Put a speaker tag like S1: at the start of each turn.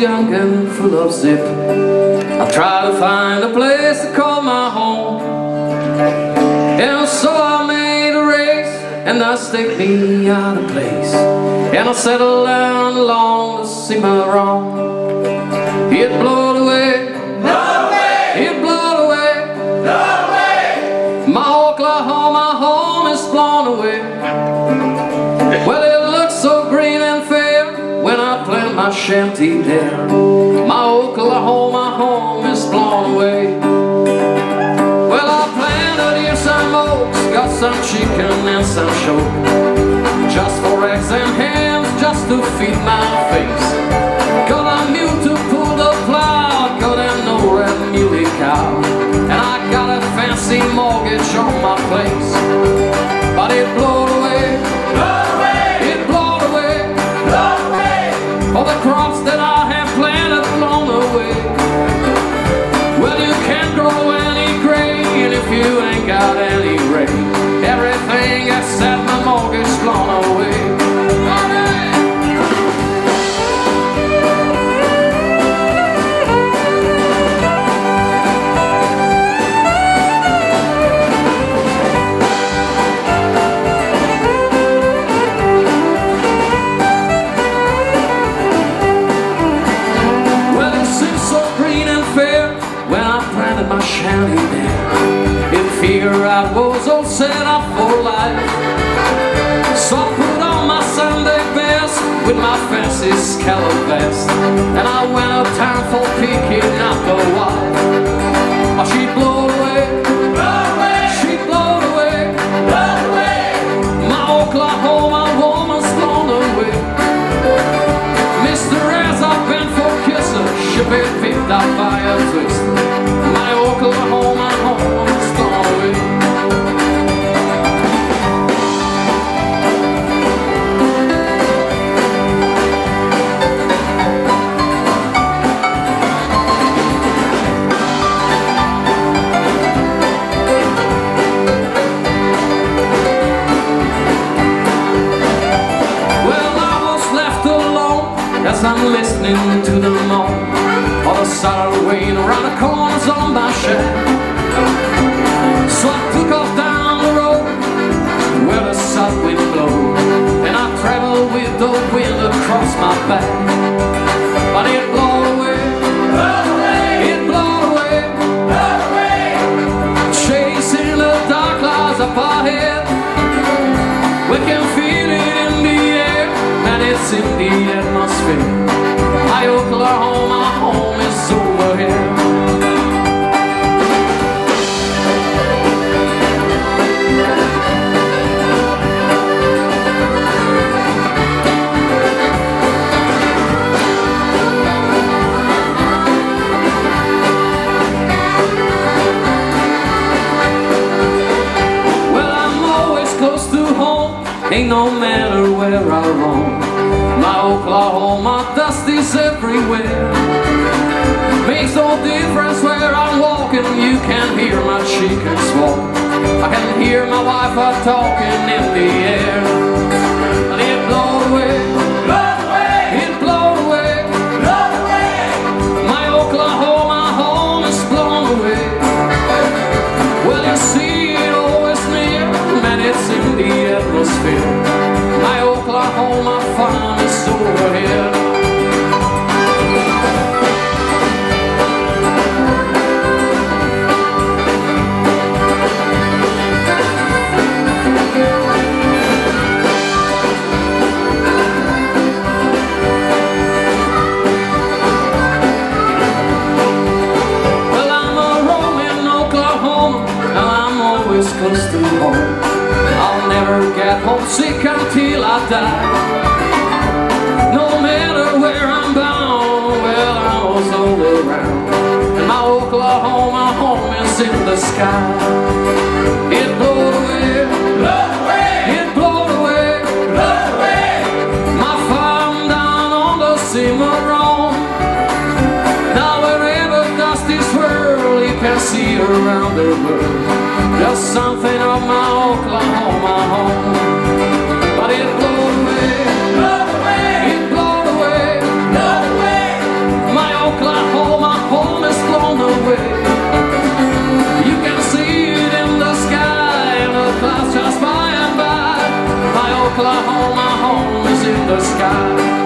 S1: young and full of zip. I tried to find a place to call my home. And so I made a race And I staked me out of place. And I settled down along the Cimarron It blew away.
S2: No way!
S1: It blew away.
S2: No way!
S1: My Oklahoma home is blown away. Well it looks so green and fair When I my shanty there. My Oklahoma home is blown away. Well I planted here some oaks Got some chicken and some show. Just for eggs and hams Just to feed my face. Got a mule to pull the plow Got an old red muley cow. And I got a fancy mortgage on my place. But it blew grow any grain If you ain't got any I planted my shanty there. It figured I was all set up for life. So I put on my Sunday best with my fancy scallop vest. And I went uptown for picking out the wife. Oh, she blew away,
S2: No way!
S1: she away.
S2: No way!
S1: My Oklahoma woman's away. Mr. For she been picked up by a twist. Listening to the moan of the saddle rain around the corners on my shack. So I took off down the road where the south wind blows, and I traveled with the wind across my back. But it blew away, it blew away, chasing the dark clouds up ahead. We can feel it in the air, and it's in the atmosphere. Oklahoma My Oklahoma dust is everywhere. Makes no difference where I'm walking, you can hear my chickens walk. I can hear my wife talking in the air. Get homesick until I die. No matter where I'm bound, well, I was all around. And my Oklahoma home is in the sky. Oklahoma home is in the sky.